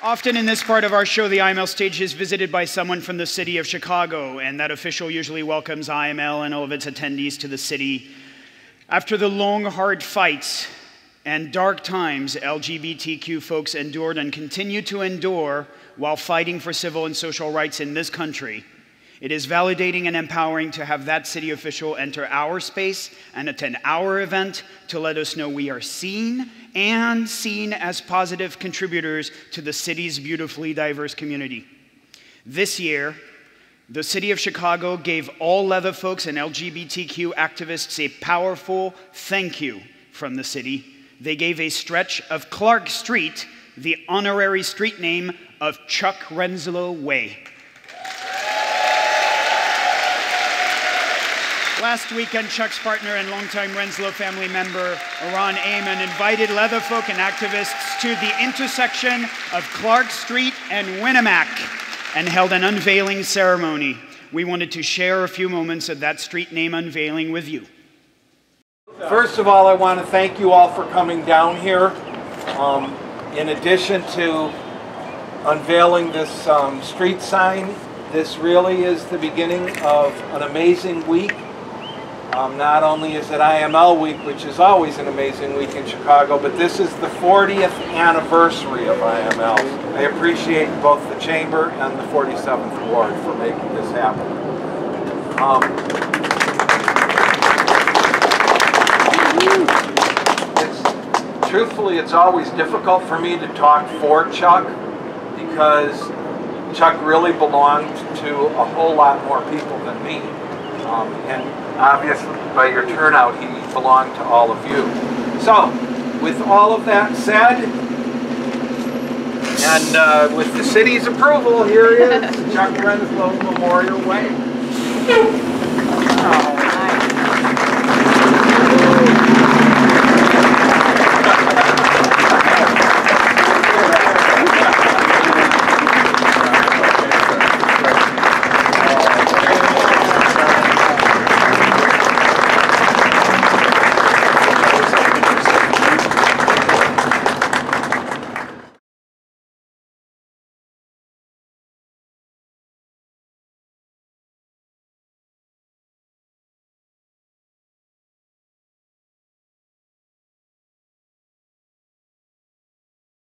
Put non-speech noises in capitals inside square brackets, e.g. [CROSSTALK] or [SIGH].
Often in this part of our show, the IML stage is visited by someone from the city of Chicago, and that official usually welcomes IML and all of its attendees to the city. After the long, hard fights and dark times LGBTQ folks endured and continue to endure while fighting for civil and social rights in this country, it is validating and empowering to have that city official enter our space and attend our event to let us know we are seen and seen as positive contributors to the city's beautifully diverse community. This year, the city of Chicago gave all leather folks and LGBTQ activists a powerful thank you from the city. They gave a stretch of Clark Street the honorary street name of Chuck Renslow Way. Last weekend, Chuck's partner and longtime Renslow family member, Ron Ehemann, invited leatherfolk and activists to the intersection of Clark Street and Winnemac and held an unveiling ceremony. We wanted to share a few moments of that street name unveiling with you. First of all, I want to thank you all for coming down here. Um, in addition to unveiling this um, street sign, this really is the beginning of an amazing week um, not only is it IML week, which is always an amazing week in Chicago, but this is the 40th anniversary of IML. I appreciate both the Chamber and the 47th Ward for making this happen. Um, it's, truthfully, it's always difficult for me to talk for Chuck because Chuck really belonged to a whole lot more people than me. Um, and obviously, by your turnout, he belonged to all of you. So, with all of that said, and uh, with the city's approval, here is [LAUGHS] Chuck Renslow Memorial Way.